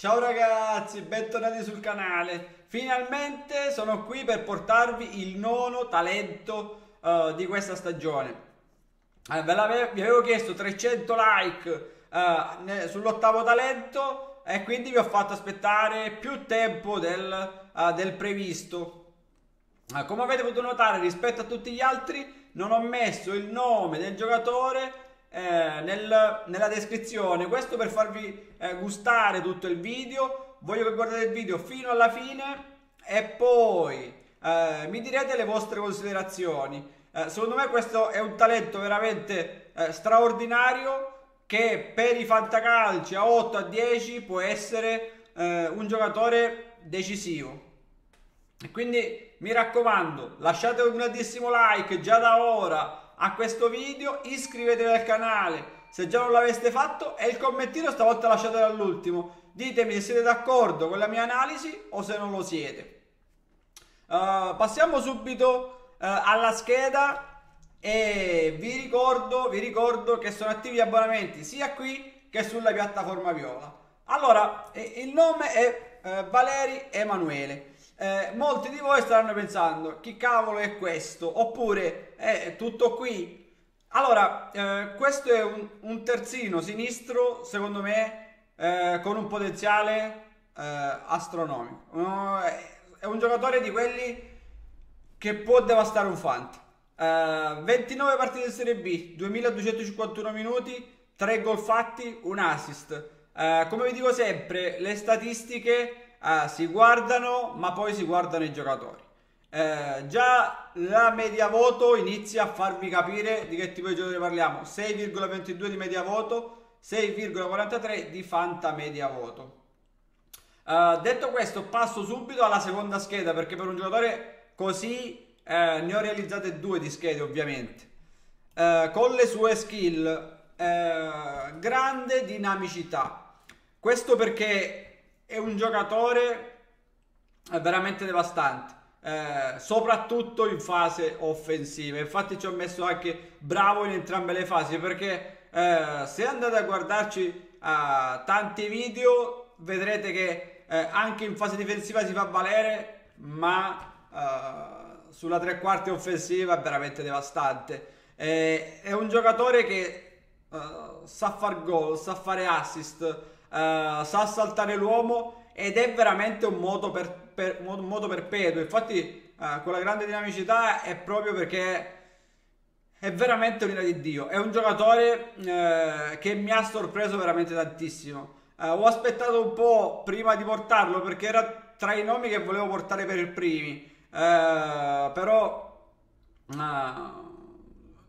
Ciao ragazzi, bentornati sul canale. Finalmente sono qui per portarvi il nono talento uh, di questa stagione. Uh, vi avevo chiesto 300 like uh, sull'ottavo talento e quindi vi ho fatto aspettare più tempo del, del previsto. come avete potuto notare rispetto a tutti gli altri non ho messo il nome del giocatore eh, nel, nella descrizione. Questo per farvi eh, gustare tutto il video. Voglio che guardate il video fino alla fine e poi eh, mi direte le vostre considerazioni. Eh, secondo me questo è un talento veramente eh, straordinario che per i fantacalci a 8 a 10 può essere eh, un giocatore decisivo. Quindi mi raccomando, lasciate un grandissimo like già da ora a questo video, iscrivetevi al canale se già non l'aveste fatto e il commentino stavolta lasciatelo all'ultimo. Ditemi se siete d'accordo con la mia analisi o se non lo siete. Uh, passiamo subito uh, alla scheda e vi ricordo, vi ricordo che sono attivi gli abbonamenti sia qui che sulla piattaforma Viola. Allora, eh, il nome è uh, Valeri Emanuele. Eh, molti di voi staranno pensando chi cavolo è questo? Oppure è tutto qui. Allora eh, questo è un, un, terzino sinistro secondo me eh, con un potenziale eh, astronomico. Uh, è un giocatore di quelli che può devastare un fant 29 partite in Serie B 2251 minuti 3 gol fatti un assist. Eh, come vi dico sempre le statistiche eh, si guardano, ma poi si guardano i giocatori. Eh, già la media voto inizia a farvi capire di che tipo di giocatore parliamo. 6,22 di media voto, 6,43 di fanta media voto. Uh, detto questo, passo subito alla seconda scheda perché per un giocatore così eh, ne ho realizzate due di schede, ovviamente. Uh, con le sue skill, uh, grande dinamicità. Questo perché è un giocatore veramente devastante. Eh, soprattutto in fase offensiva. Infatti ci ho messo anche bravo in entrambe le fasi perché eh, se andate a guardarci eh, tanti video vedrete che eh, anche in fase difensiva si fa valere, ma eh, sulla tre quarti offensiva è veramente devastante. Eh, è un giocatore che sa far gol, sa fare assist, uh, sa saltare l'uomo ed è veramente un moto, per, per, un moto perpetuo. Infatti, uh, con la grande dinamicità è proprio perché è veramente un'ira di Dio. È un giocatore uh, che mi ha sorpreso veramente tantissimo. ho aspettato un po' prima di portarlo perché era tra i nomi che volevo portare per il primi. però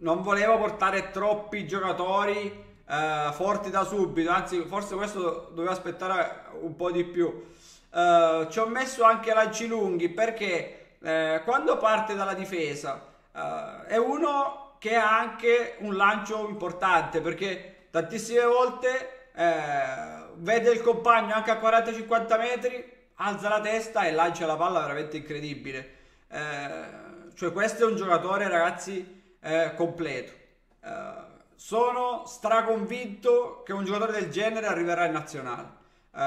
non volevo portare troppi giocatori eh, forti da subito, anzi forse questo doveva aspettare un po' di più. Eh, ci ho messo anche lanci lunghi perché eh, quando parte dalla difesa eh, è uno che ha anche un lancio importante perché tantissime volte eh, vede il compagno anche a 40-50 metri, alza la testa e lancia la palla veramente incredibile. Eh, cioè questo è un giocatore ragazzi completo. Sono straconvinto che un giocatore del genere arriverà in nazionale. Uh,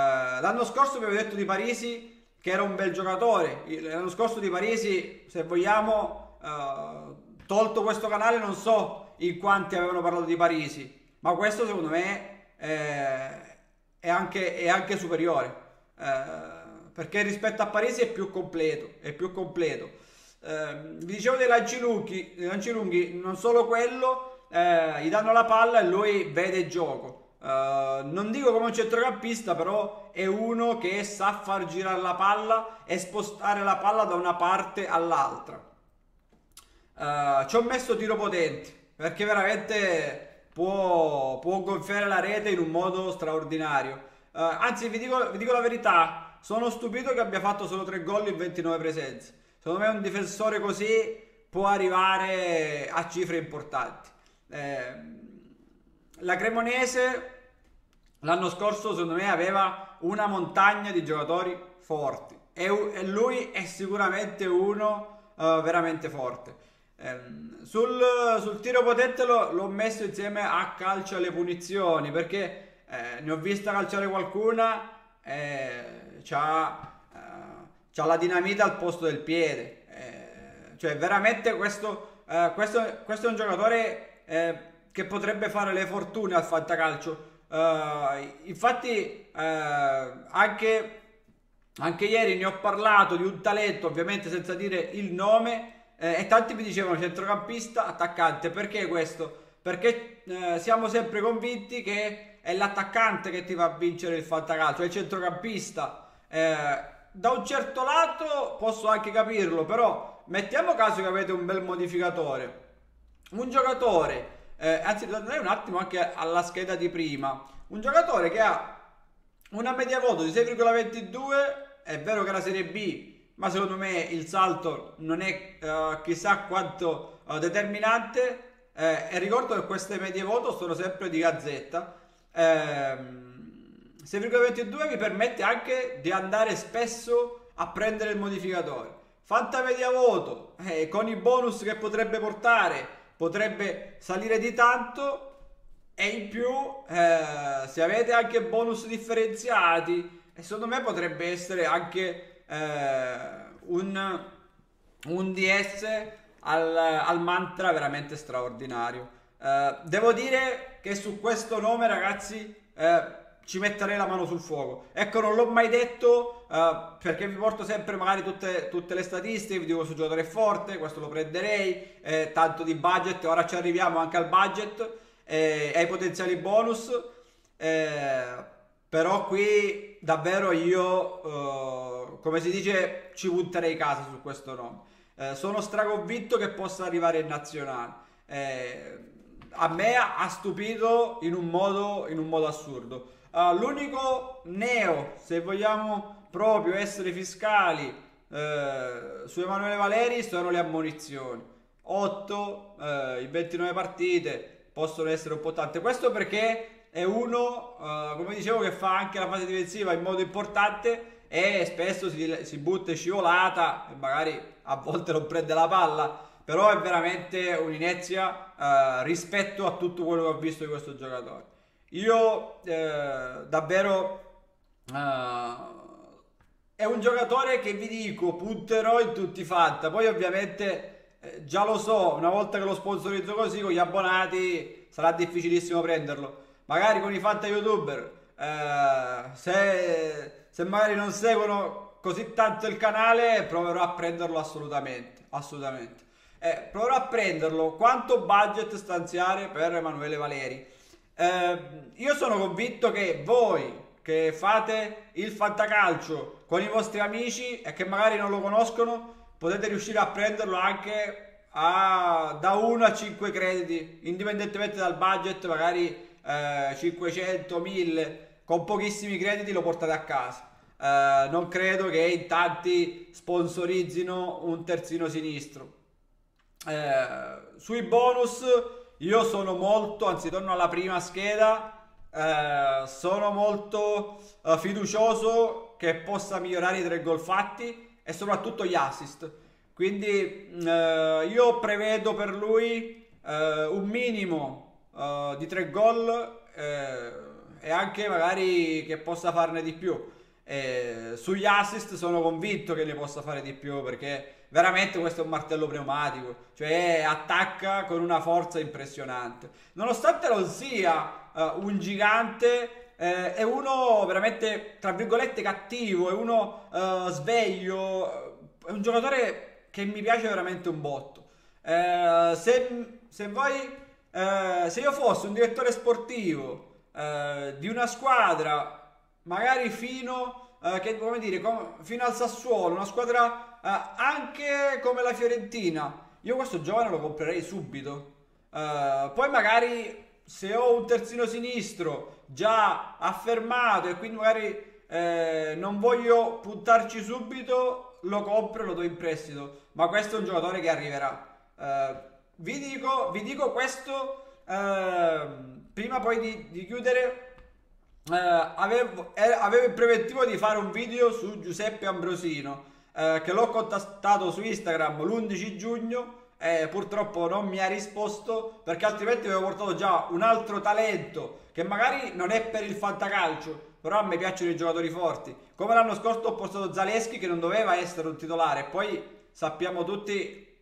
l'anno scorso vi avevo detto di Parisi che era un bel giocatore. L'anno scorso di Parisi, se vogliamo, uh, tolto questo canale, non so in quanti avevano parlato di Parisi, ma questo secondo me è, è, anche, è anche, superiore. Uh, perché rispetto a Parisi è più completo, è più completo. vi dicevo dei lanci lunghi, lanci lunghi, non solo quello, eh, gli danno la palla e lui vede il gioco. Uh, non dico come un centrocampista, però è uno che sa far girare la palla e spostare la palla da una parte all'altra. Uh, ci ho messo tiro potenti perché veramente può, può gonfiare la rete in un modo straordinario. Uh, anzi, vi dico, vi dico, la verità: sono stupito che abbia fatto solo 3 gol in 29 presenze. Secondo me, un difensore così può arrivare a cifre importanti. Eh, la Cremonese l'anno scorso secondo me aveva una montagna di giocatori forti e, e lui è sicuramente uno uh, veramente forte. Eh, sul, sul, tiro potente l'ho messo insieme a calcio alle punizioni perché eh, ne ho vista calciare qualcuna eh, c'ha, c'ha, la dinamita al posto del piede. Eh, cioè, veramente questo, eh, questo, questo, è un giocatore eh, che potrebbe fare le fortune al fantacalcio. infatti, anche, anche ieri ne ho parlato di un talento, ovviamente senza dire il nome, e tanti mi dicevano centrocampista, attaccante. Perché questo? Perché siamo sempre convinti che è l'attaccante che ti va a vincere il fantacalcio, è il centrocampista. Eh, da un certo lato posso anche capirlo, però mettiamo caso che avete un bel modificatore. Un giocatore, eh, anzi tornerei un attimo anche alla scheda di prima, un giocatore che ha una media voto di 6,22, è vero che la Serie B, ma secondo me il salto non è uh, chissà quanto uh, determinante. Eh, e ricordo che queste medie voto sono sempre di Gazzetta ehm, 6,22 mi permette anche di andare spesso a prendere il modificatore. Fanta media voto, eh, con i bonus che potrebbe portare, potrebbe salire di tanto e in più eh, se avete anche bonus differenziati, secondo me potrebbe essere anche eh, un, un DS al, al mantra veramente straordinario. Uh, devo dire che su questo nome, ragazzi, uh, ci metterei la mano sul fuoco. Ecco, non l'ho mai detto uh, perché vi porto sempre magari tutte, tutte, le statistiche. Vi dico questo giocatore è forte, questo lo prenderei. Eh, tanto di budget, ora ci arriviamo anche al budget eh, ai potenziali bonus. Eh, però qui davvero io, come si dice, ci punterei casa su questo nome. sono straconvinto che possa arrivare in nazionale. Eh, a me ha stupito in un modo, in un modo assurdo. Uh, l'unico neo, se vogliamo proprio essere fiscali, eh, su Emanuele Valeri sono le ammonizioni. 8 eh, in 29 partite possono essere un po' tante. Questo perché è uno, eh, come dicevo, che fa anche la fase difensiva in modo importante e spesso si, si butta scivolata e magari a volte non prende la palla però è veramente un'inezia uh, rispetto a tutto quello che ho visto di questo giocatore. Io eh, davvero uh, è un giocatore che vi dico punterò in tutti i fatta. Poi ovviamente eh, già lo so, una volta che lo sponsorizzo così con gli abbonati sarà difficilissimo prenderlo. Magari con i fatta youtuber, eh, se, se magari non seguono così tanto il canale, proverò a prenderlo assolutamente, assolutamente eh, proverò a prenderlo. Quanto budget stanziare per Emanuele Valeri? Eh, io sono convinto che voi che fate il fantacalcio con i vostri amici e che magari non lo conoscono, potete riuscire a prenderlo anche a, da 1 a 5 crediti, indipendentemente dal budget, magari eh, 500, 1000, con pochissimi crediti lo portate a casa. Eh, non credo che in tanti sponsorizzino un terzino sinistro eh, sui bonus io sono molto, anzi torno alla prima scheda, eh, sono molto eh, fiducioso che possa migliorare i tre gol fatti e soprattutto gli assist. Quindi eh, io prevedo per lui eh, un minimo eh, di tre gol e anche magari che possa farne di più. sugli assist sono convinto che ne possa fare di più perché veramente questo è un martello pneumatico, cioè attacca con una forza impressionante. Nonostante non sia uh, un gigante, eh, è uno veramente, tra virgolette, cattivo, è uno uh, sveglio, è un giocatore che mi piace veramente un botto. Eh, se, se, voi, eh, se io fossi un direttore sportivo eh, di una squadra, magari fino eh, che, come dire, com- fino al Sassuolo, una squadra uh, anche come la Fiorentina. Io questo giovane lo comprerei subito. Uh, poi magari se ho un terzino sinistro già affermato e quindi magari eh, non voglio puntarci subito, lo compro e lo do in prestito. Ma questo è un giocatore che arriverà. Uh, vi, dico, vi dico questo uh, prima poi di, di chiudere eh, avevo, eh, avevo, il preventivo di fare un video su Giuseppe Ambrosino eh, che l'ho contattato su Instagram l'11 giugno e purtroppo non mi ha risposto perché altrimenti avevo portato già un altro talento che magari non è per il fantacalcio però a me piacciono i giocatori forti. Come l'anno scorso ho postato Zaleschi che non doveva essere un titolare, poi sappiamo tutti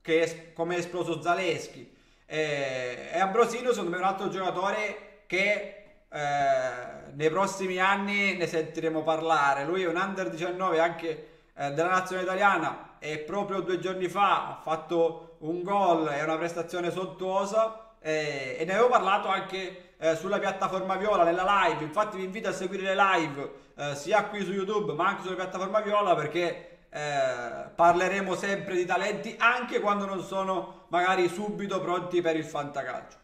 che es- come è esploso Zaleschi. E, e Ambrosino secondo me è un altro giocatore che eh, nei prossimi anni ne sentiremo parlare. Lui è un under 19 anche eh, della nazionale italiana e proprio due giorni fa ha fatto un gol e una prestazione sontuosa e, e ne avevo parlato anche eh, sulla piattaforma Viola nella live. Infatti vi invito a seguire le live eh, sia qui su YouTube ma anche sulla piattaforma Viola perché eh, parleremo sempre di talenti anche quando non sono magari subito pronti per il fantacalcio.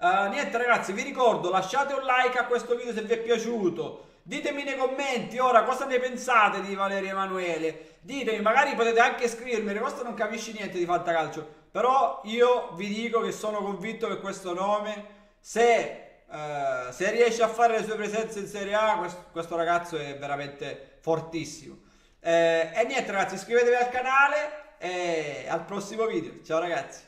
Uh, niente ragazzi, vi ricordo, lasciate un like a questo video se vi è piaciuto. Ditemi nei commenti ora cosa ne pensate di Valerio Emanuele. Ditemi, magari potete anche scrivermi, questo non capisci niente di fantacalcio. Però io vi dico che sono convinto che questo nome se, uh, se, riesce a fare le sue presenze in Serie A, questo, questo ragazzo è veramente fortissimo. Eh, e niente ragazzi, iscrivetevi al canale e al prossimo video. Ciao ragazzi.